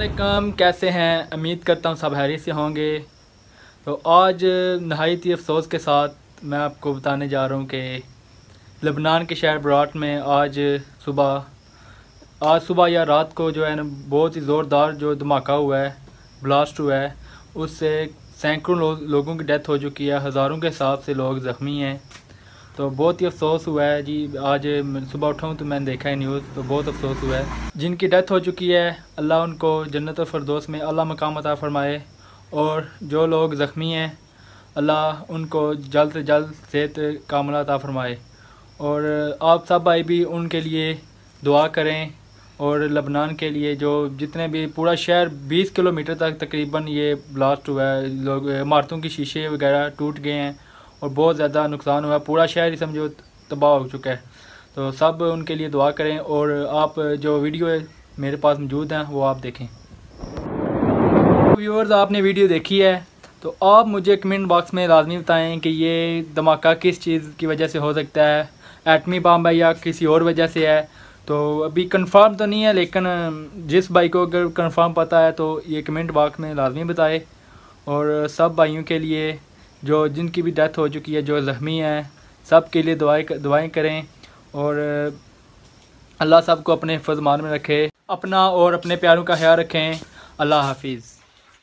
असलम कैसे हैं? उम्मीद करता हूँ सब हैरी से होंगे। तो आज नहायत ही अफसोस के साथ मैं आपको बताने जा रहा हूँ कि लबनान के शहर बराट में आज सुबह आज सुबह या रात को जो है ना बहुत ही ज़ोरदार जो धमाका हुआ है ब्लास्ट हुआ है उससे सैकड़ों लो, लोगों की डेथ हो चुकी है हज़ारों के हिसाब से लोग ज़ख्मी हैं। तो बहुत ही अफसोस हुआ है जी। आज सुबह उठाऊँ तो मैंने देखा है न्यूज़ तो बहुत अफसोस हुआ है। जिनकी डेथ हो चुकी है, अल्लाह उनको जन्नत फरदोस में अल्लाह मकाम अता फ़रमाए और जो लोग ज़ख्मी हैं, अल्लाह उनको जल्द से जल्द सेहत कामला अता फ़रमाए। और आप सब भाई भी उनके लिए दुआ करें और लबनान के लिए जो जितने भी पूरा शहर 20 किलोमीटर तक तकरीबन ये ब्लास्ट हुआ है, लोग, इमारतों की शीशे वगैरह टूट गए हैं। और बहुत ज़्यादा नुकसान हुआ। पूरा शहर ही समझो तबाह हो चुका है। तो सब उनके लिए दुआ करें और आप जो वीडियो है मेरे पास मौजूद हैं, वो आप देखें। व्यूअर्स आपने वीडियो देखी है तो आप मुझे कमेंट बॉक्स में लाजमी बताएँ कि ये धमाका किस चीज़ की वजह से हो सकता है, एटमी बम है या किसी और वजह से है। तो अभी कंफर्म तो नहीं है, लेकिन जिस भाई को अगर कंफर्म पता है तो ये कमेंट बॉक्स में लाजमी बताए। और सब भाइयों के लिए जो जिनकी भी डेथ हो चुकी है, जो ज़ख्मी है सब के लिए दुआएँ दुआएँ करें और, अल्लाह सबको अपने फजमान में रखें, अपना और अपने प्यारों का ख्याल रखें। अल्लाह हाफिज़।